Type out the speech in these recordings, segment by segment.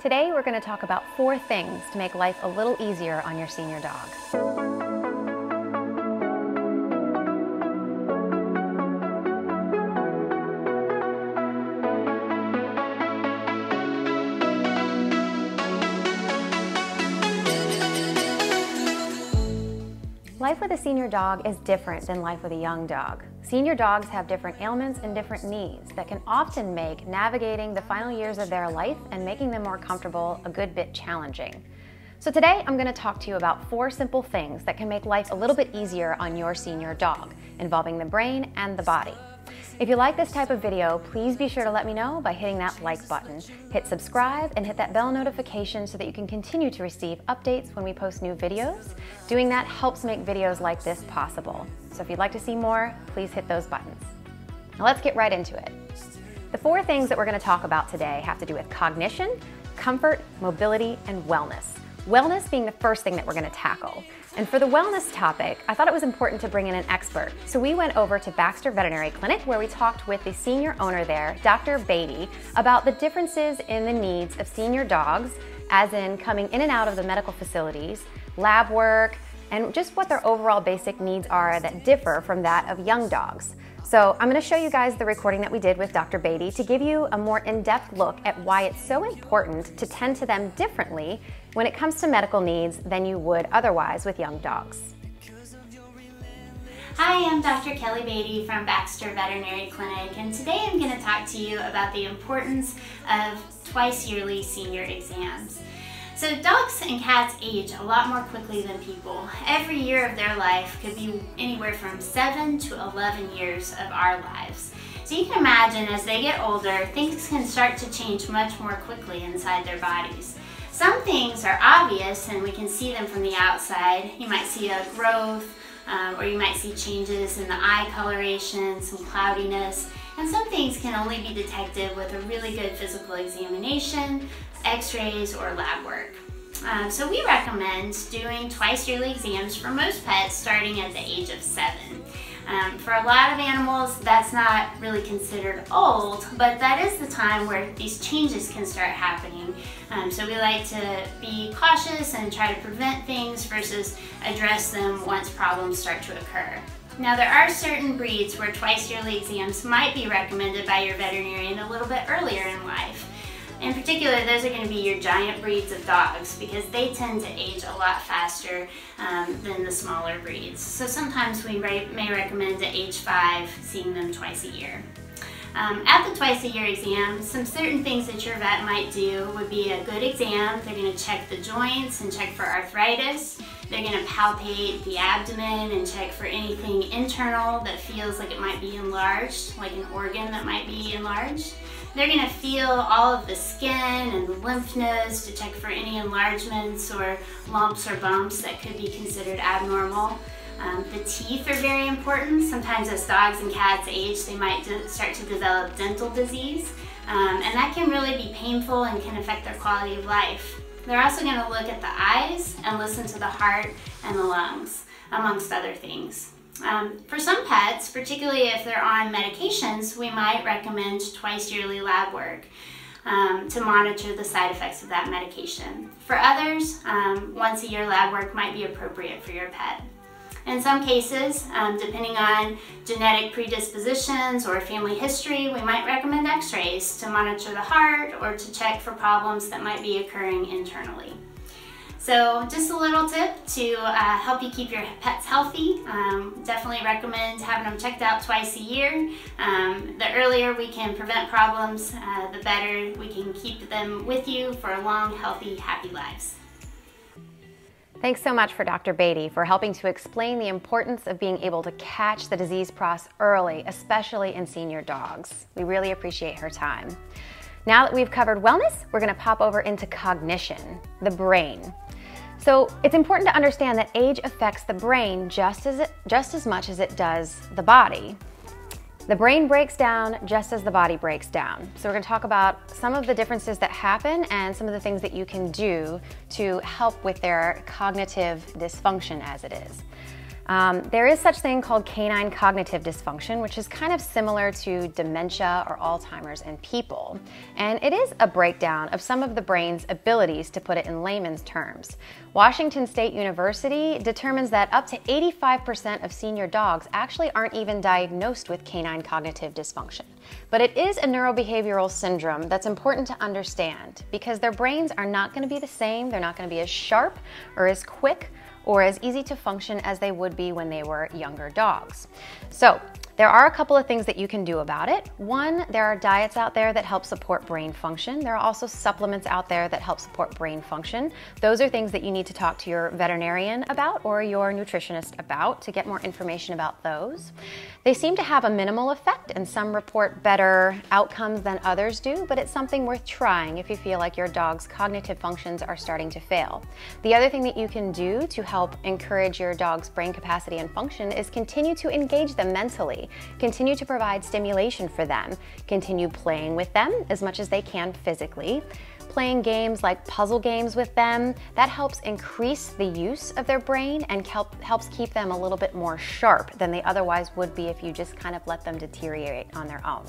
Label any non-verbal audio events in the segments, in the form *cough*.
Today we're going to talk about four things to make life a little easier on your senior dog. Life with a senior dog is different than life with a young dog. Senior dogs have different ailments and different needs that can often make navigating the final years of their life and making them more comfortable a good bit challenging. So today I'm going to talk to you about four simple things that can make life a little bit easier on your senior dog, involving the brain and the body. If you like this type of video, please be sure to let me know by hitting that like button. Hit subscribe and hit that bell notification so that you can continue to receive updates when we post new videos. Doing that helps make videos like this possible. So if you'd like to see more, please hit those buttons. Now let's get right into it. The four things that we're going to talk about today have to do with cognition, comfort, mobility, and wellness. Wellness being the first thing that we're going to tackle. And for the wellness topic, I thought it was important to bring in an expert. So we went over to Baxter Veterinary Clinic where we talked with the senior owner there, Dr. Baete, about the differences in the needs of senior dogs, as in coming in and out of the medical facilities, lab work, and just what their overall basic needs are that differ from that of young dogs. So I'm gonna show you guys the recording that we did with Dr. Baete to give you a more in-depth look at why it's so important to tend to them differently when it comes to medical needs than you would otherwise with young dogs. Hi, I'm Dr. Kelly Baete from Baxter Veterinary Clinic, and today I'm going to talk to you about the importance of twice yearly senior exams. So dogs and cats age a lot more quickly than people. Every year of their life could be anywhere from 7 to 11 years of our lives. So you can imagine as they get older, things can start to change much more quickly inside their bodies. Some things are obvious and we can see them from the outside. You might see a growth, um, or you might see changes in the eye coloration, some cloudiness, and some things can only be detected with a really good physical examination, x-rays, or lab work. Um, so we recommend doing twice yearly exams for most pets starting at the age of seven. Um, for a lot of animals, that's not really considered old, but that is the time where these changes can start happening. Um, so we like to be cautious and try to prevent things versus address them once problems start to occur. Now there are certain breeds where twice yearly exams might be recommended by your veterinarian a little bit earlier in life. In particular, those are going to be your giant breeds of dogs because they tend to age a lot faster um, than the smaller breeds. So sometimes we may recommend at age five seeing them twice a year. Um, at the twice a year exam, some certain things that your vet might do would be a good exam. They're going to check the joints and check for arthritis. They're going to palpate the abdomen and check for anything internal that feels like it might be enlarged, like an organ that might be enlarged. They're going to feel all of the skin and the lymph nodes to check for any enlargements or lumps or bumps that could be considered abnormal. Um, the teeth are very important. Sometimes as dogs and cats age, they might start to develop dental disease. Um, and that can really be painful and can affect their quality of life. They're also going to look at the eyes and listen to the heart and the lungs, amongst other things. Um, for some pets, particularly if they're on medications, we might recommend twice yearly lab work um, to monitor the side effects of that medication. For others, um, once a year lab work might be appropriate for your pet. In some cases, um, depending on genetic predispositions or family history, we might recommend x-rays to monitor the heart or to check for problems that might be occurring internally. So just a little tip to uh, help you keep your pets healthy. Um, definitely recommend having them checked out twice a year. Um, the earlier we can prevent problems, uh, the better we can keep them with you for long, healthy, happy lives. Thanks so much for Dr. Baete for helping to explain the importance of being able to catch the disease process early, especially in senior dogs. We really appreciate her time. Now that we've covered wellness, we're going to pop over into cognition, the brain. So it's important to understand that age affects the brain just as, it, just as much as it does the body. The brain breaks down just as the body breaks down. So we're gonna talk about some of the differences that happen and some of the things that you can do to help with their cognitive dysfunction as it is. Um, there is such thing called canine cognitive dysfunction, which is kind of similar to dementia or Alzheimer's in people. And it is a breakdown of some of the brain's abilities, to put it in layman's terms. Washington State University determines that up to 85% of senior dogs actually aren't even diagnosed with canine cognitive dysfunction. But it is a neurobehavioral syndrome that's important to understand because their brains are not going to be the same, they're not going to be as sharp or as quick or as easy to function as they would be when they were younger dogs. So there are a couple of things that you can do about it. One, there are diets out there that help support brain function. There are also supplements out there that help support brain function. Those are things that you need to talk to your veterinarian about or your nutritionist about to get more information about those. They seem to have a minimal effect, and some report better outcomes than others do, but it's something worth trying if you feel like your dog's cognitive functions are starting to fail. The other thing that you can do to help encourage your dog's brain capacity and function is continue to engage them mentally. Continue to provide stimulation for them. Continue playing with them as much as they can physically. Playing games like puzzle games with them, that helps increase the use of their brain and help, helps keep them a little bit more sharp than they otherwise would be if you just kind of let them deteriorate on their own.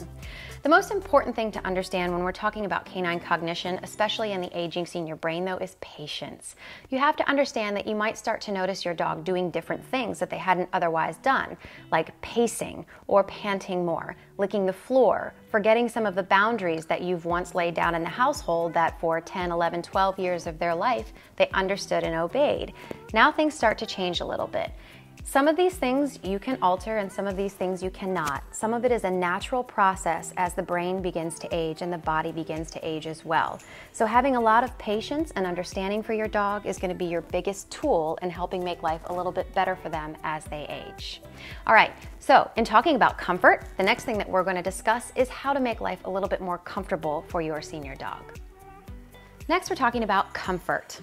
The most important thing to understand when we're talking about canine cognition, especially in the aging senior brain though, is patience. You have to understand that you might start to notice your dog doing different things that they hadn't otherwise done, like pacing or panting more, licking the floor, forgetting some of the boundaries that you've once laid down in the household that for 10, 11, 12 years of their life they understood and obeyed. Now things start to change a little bit. Some of these things you can alter and some of these things you cannot. Some of it is a natural process as the brain begins to age and the body begins to age as well. So having a lot of patience and understanding for your dog is going to be your biggest tool in helping make life a little bit better for them as they age. All right, so in talking about comfort, the next thing that we're going to discuss is how to make life a little bit more comfortable for your senior dog. Next, we're talking about comfort.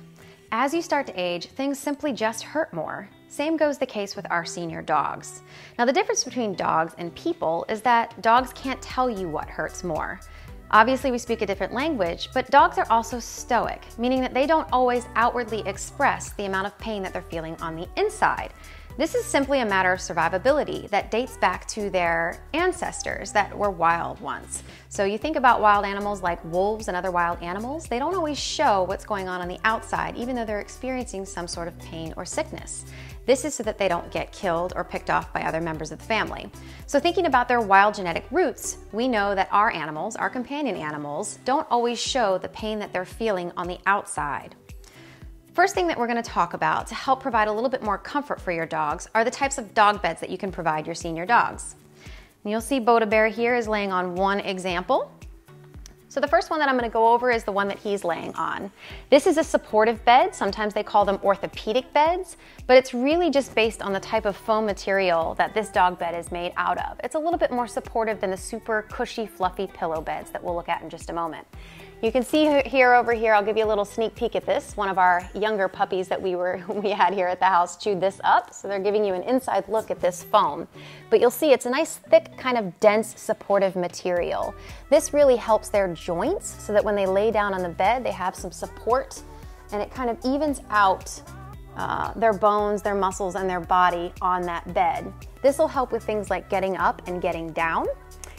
As you start to age, things simply just hurt more. Same goes the case with our senior dogs. Now, the difference between dogs and people is that dogs can't tell you what hurts more. Obviously, we speak a different language, but dogs are also stoic, meaning that they don't always outwardly express the amount of pain that they're feeling on the inside. This is simply a matter of survivability that dates back to their ancestors that were wild once. So you think about wild animals like wolves and other wild animals, they don't always show what's going on on the outside, even though they're experiencing some sort of pain or sickness. This is so that they don't get killed or picked off by other members of the family. So thinking about their wild genetic roots, we know that our animals, our companion animals, don't always show the pain that they're feeling on the outside. First thing that we're gonna talk about to help provide a little bit more comfort for your dogs are the types of dog beds that you can provide your senior dogs. And you'll see Boda Bear here is laying on one example. So the first one that I'm gonna go over is the one that he's laying on. This is a supportive bed. Sometimes they call them orthopedic beds, but it's really just based on the type of foam material that this dog bed is made out of. It's a little bit more supportive than the super cushy, fluffy pillow beds that we'll look at in just a moment. You can see here over here, I'll give you a little sneak peek at this. One of our younger puppies that we were *laughs* we had here at the house chewed this up, so they're giving you an inside look at this foam. But you'll see it's a nice thick kind of dense supportive material. This really helps their joints so that when they lay down on the bed, they have some support and it kind of evens out uh, their bones, their muscles, and their body on that bed. This will help with things like getting up and getting down.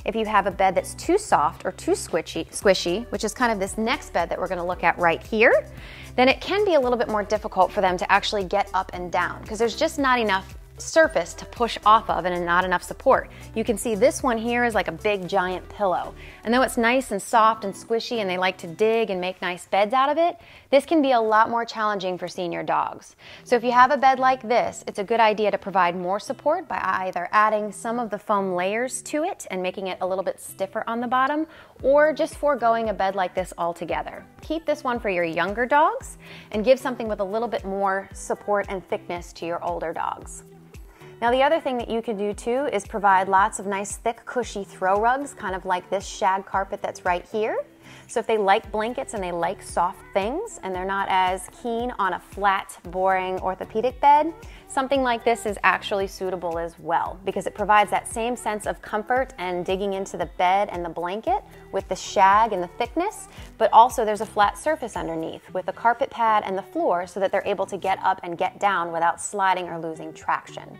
If you have a bed that's too soft or too squishy, squishy, which is kind of this next bed that we're gonna look at right here, then it can be a little bit more difficult for them to actually get up and down because there's just not enough surface to push off of and not enough support. You can see this one here is like a big giant pillow. And though it's nice and soft and squishy and they like to dig and make nice beds out of it, this can be a lot more challenging for senior dogs. So if you have a bed like this, it's a good idea to provide more support by either adding some of the foam layers to it and making it a little bit stiffer on the bottom, or just foregoing a bed like this altogether. Keep this one for your younger dogs and give something with a little bit more support and thickness to your older dogs. Now the other thing that you can do too is provide lots of nice thick cushy throw rugs, kind of like this shag carpet that's right here. So if they like blankets and they like soft things and they're not as keen on a flat, boring orthopedic bed, something like this is actually suitable as well because it provides that same sense of comfort and digging into the bed and the blanket with the shag and the thickness, but also there's a flat surface underneath with a carpet pad and the floor so that they're able to get up and get down without sliding or losing traction.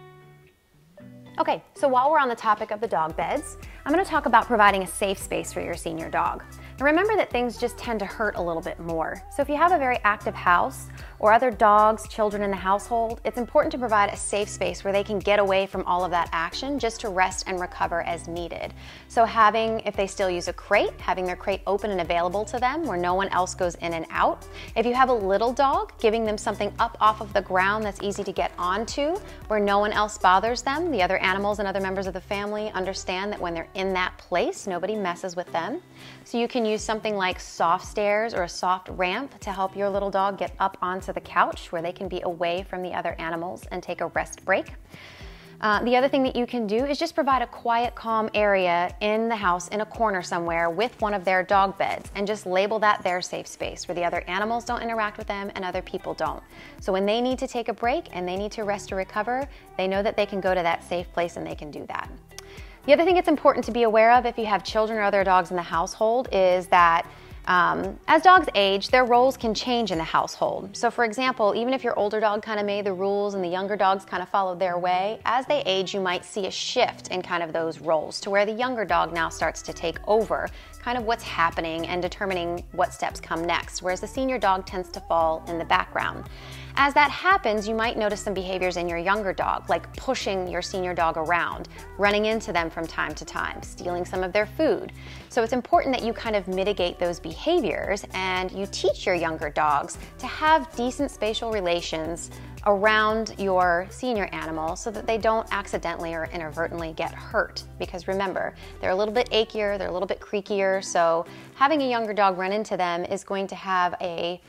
Okay, so while we're on the topic of the dog beds, I'm gonna talk about providing a safe space for your senior dog. Remember that things just tend to hurt a little bit more. So if you have a very active house or other dogs, children in the household, it's important to provide a safe space where they can get away from all of that action just to rest and recover as needed. So having, if they still use a crate, having their crate open and available to them where no one else goes in and out. If you have a little dog, giving them something up off of the ground that's easy to get onto where no one else bothers them. The other animals and other members of the family understand that when they're in that place, nobody messes with them. So you can use something like soft stairs or a soft ramp to help your little dog get up onto the couch where they can be away from the other animals and take a rest break. Uh, the other thing that you can do is just provide a quiet, calm area in the house in a corner somewhere with one of their dog beds and just label that their safe space where the other animals don't interact with them and other people don't. So when they need to take a break and they need to rest or recover, they know that they can go to that safe place and they can do that. The other thing it's important to be aware of if you have children or other dogs in the household is that um, as dogs age, their roles can change in the household. So, for example, even if your older dog kind of made the rules and the younger dogs kind of followed their way, as they age, you might see a shift in kind of those roles to where the younger dog now starts to take over kind of what's happening and determining what steps come next, whereas the senior dog tends to fall in the background. As that happens, you might notice some behaviors in your younger dog, like pushing your senior dog around, running into them from time to time, stealing some of their food. So it's important that you kind of mitigate those behaviors and you teach your younger dogs to have decent spatial relations around your senior animal so that they don't accidentally or inadvertently get hurt. Because remember, they're a little bit achier, they're a little bit creakier, so having a younger dog run into them is going to have a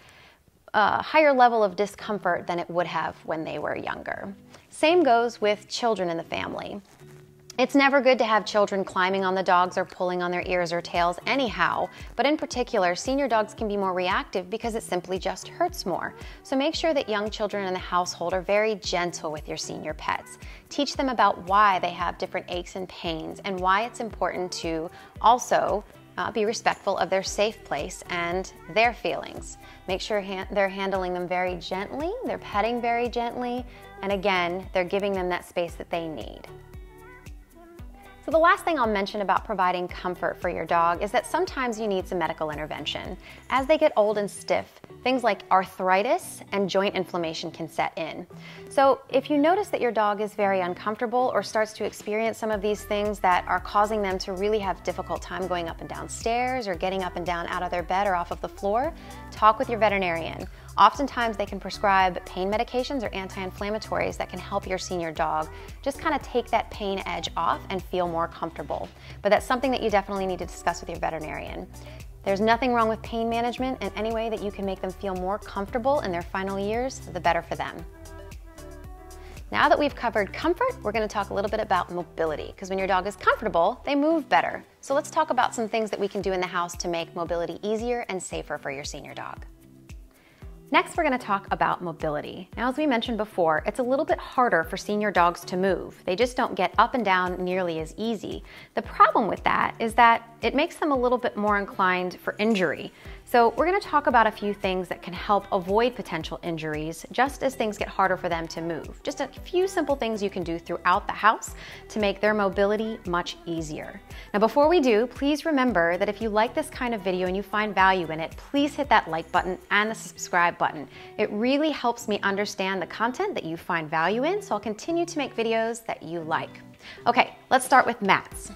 a higher level of discomfort than it would have when they were younger. Same goes with children in the family. It's never good to have children climbing on the dogs or pulling on their ears or tails anyhow, but in particular, senior dogs can be more reactive because it simply just hurts more. So make sure that young children in the household are very gentle with your senior pets. Teach them about why they have different aches and pains and why it's important to also uh, be respectful of their safe place and their feelings. Make sure ha- they're handling them very gently, they're petting very gently, and again, they're giving them that space that they need. So, the last thing I'll mention about providing comfort for your dog is that sometimes you need some medical intervention. As they get old and stiff, things like arthritis and joint inflammation can set in. So, if you notice that your dog is very uncomfortable or starts to experience some of these things that are causing them to really have difficult time going up and down stairs or getting up and down out of their bed or off of the floor, talk with your veterinarian. Oftentimes, they can prescribe pain medications or anti inflammatories that can help your senior dog just kind of take that pain edge off and feel more comfortable. But that's something that you definitely need to discuss with your veterinarian. There's nothing wrong with pain management, and any way that you can make them feel more comfortable in their final years, the better for them. Now that we've covered comfort, we're going to talk a little bit about mobility because when your dog is comfortable, they move better. So let's talk about some things that we can do in the house to make mobility easier and safer for your senior dog. Next, we're going to talk about mobility. Now, as we mentioned before, it's a little bit harder for senior dogs to move. They just don't get up and down nearly as easy. The problem with that is that it makes them a little bit more inclined for injury. So, we're going to talk about a few things that can help avoid potential injuries just as things get harder for them to move. Just a few simple things you can do throughout the house to make their mobility much easier. Now, before we do, please remember that if you like this kind of video and you find value in it, please hit that like button and the subscribe button. It really helps me understand the content that you find value in, so I'll continue to make videos that you like. Okay, let's start with mats.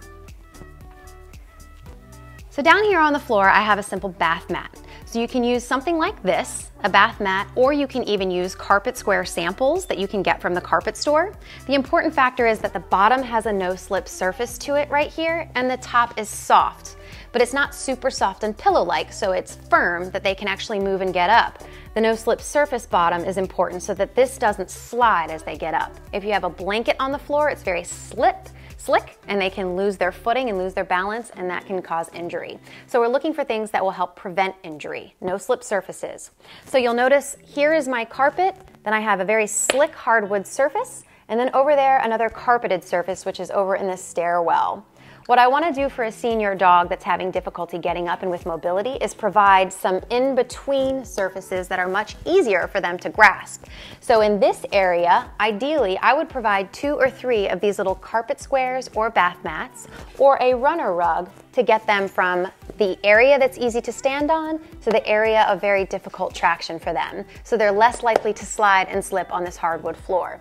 So down here on the floor, I have a simple bath mat. So you can use something like this, a bath mat, or you can even use carpet square samples that you can get from the carpet store. The important factor is that the bottom has a no-slip surface to it right here, and the top is soft. But it's not super soft and pillow-like, so it's firm that they can actually move and get up. The no-slip surface bottom is important so that this doesn't slide as they get up. If you have a blanket on the floor, it's very slip, slick and they can lose their footing and lose their balance and that can cause injury. So we're looking for things that will help prevent injury, no slip surfaces. So you'll notice here is my carpet, then I have a very slick hardwood surface, and then over there another carpeted surface which is over in the stairwell. What I want to do for a senior dog that's having difficulty getting up and with mobility is provide some in-between surfaces that are much easier for them to grasp. So in this area, ideally, I would provide two or three of these little carpet squares or bath mats or a runner rug to get them from the area that's easy to stand on to the area of very difficult traction for them. So they're less likely to slide and slip on this hardwood floor.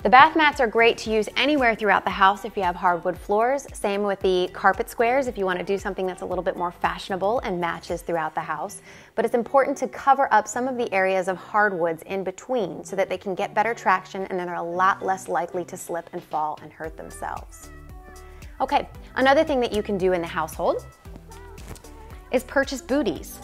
The bath mats are great to use anywhere throughout the house if you have hardwood floors. Same with the carpet squares if you want to do something that's a little bit more fashionable and matches throughout the house. But it's important to cover up some of the areas of hardwoods in between so that they can get better traction and then they're a lot less likely to slip and fall and hurt themselves. Okay, another thing that you can do in the household is purchase booties.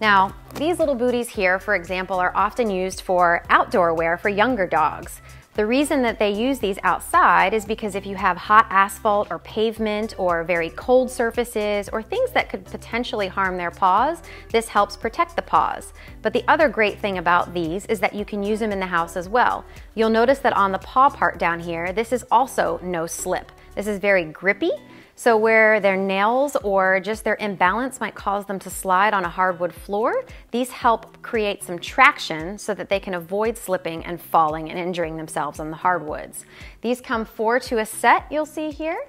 Now, these little booties here, for example, are often used for outdoor wear for younger dogs. The reason that they use these outside is because if you have hot asphalt or pavement or very cold surfaces or things that could potentially harm their paws, this helps protect the paws. But the other great thing about these is that you can use them in the house as well. You'll notice that on the paw part down here, this is also no slip. This is very grippy so where their nails or just their imbalance might cause them to slide on a hardwood floor, these help create some traction so that they can avoid slipping and falling and injuring themselves on the hardwoods. These come four to a set, you'll see here.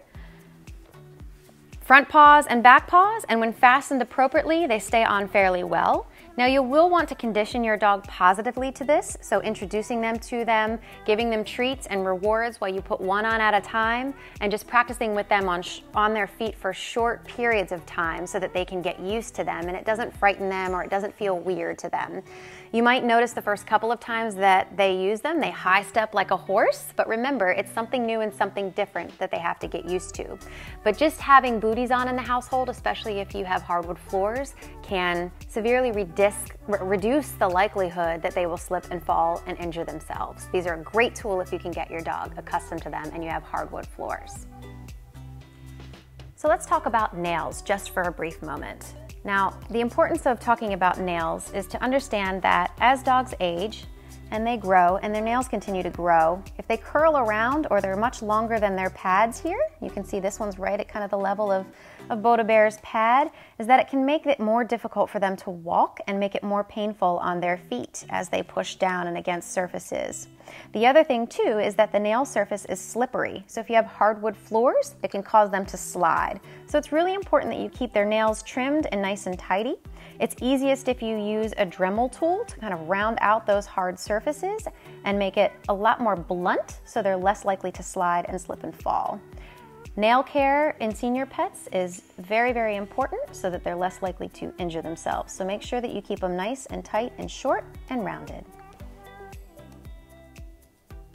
Front paws and back paws, and when fastened appropriately, they stay on fairly well. Now you will want to condition your dog positively to this, so introducing them to them, giving them treats and rewards while you put one on at a time, and just practicing with them on, on their feet for short periods of time so that they can get used to them and it doesn't frighten them or it doesn't feel weird to them. You might notice the first couple of times that they use them, they high step like a horse, but remember, it's something new and something different that they have to get used to. But just having booties on in the household, especially if you have hardwood floors, can severely reduce the likelihood that they will slip and fall and injure themselves. These are a great tool if you can get your dog accustomed to them and you have hardwood floors. So let's talk about nails just for a brief moment. Now, the importance of talking about nails is to understand that as dogs age, and they grow and their nails continue to grow. If they curl around or they're much longer than their pads here, you can see this one's right at kind of the level of, of Boda Bear's pad, is that it can make it more difficult for them to walk and make it more painful on their feet as they push down and against surfaces. The other thing too is that the nail surface is slippery. So if you have hardwood floors, it can cause them to slide. So it's really important that you keep their nails trimmed and nice and tidy. It's easiest if you use a Dremel tool to kind of round out those hard surfaces and make it a lot more blunt so they're less likely to slide and slip and fall. Nail care in senior pets is very, very important so that they're less likely to injure themselves. So make sure that you keep them nice and tight and short and rounded.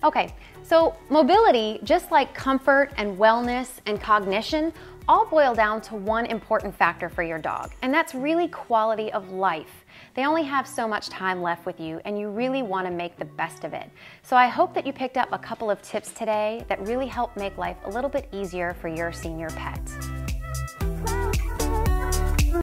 Okay, so mobility, just like comfort and wellness and cognition, all boil down to one important factor for your dog, and that's really quality of life. They only have so much time left with you, and you really want to make the best of it. So I hope that you picked up a couple of tips today that really help make life a little bit easier for your senior pet.